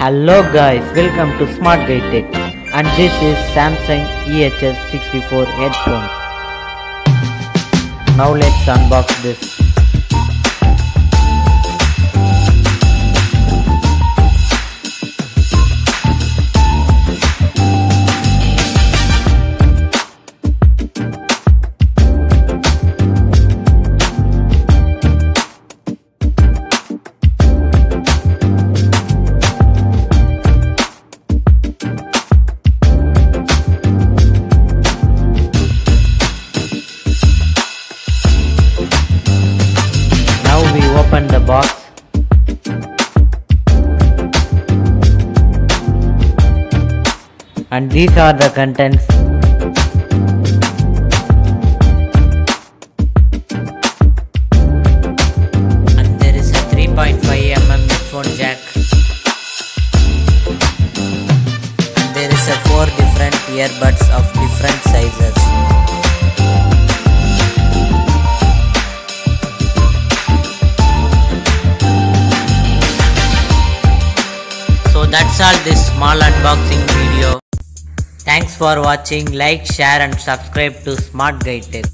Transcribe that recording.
Hello guys, welcome to Smart Guy Tech and this is Samsung EHS64 headphone. Now let's unbox this. Open the box. And these are the contents. And there is a 3.5 mm headphone jack. And there is a four different earbuds of different sizes. All this small unboxing video. Thanks for watching. Like, share and subscribe to Smart Guy Tech.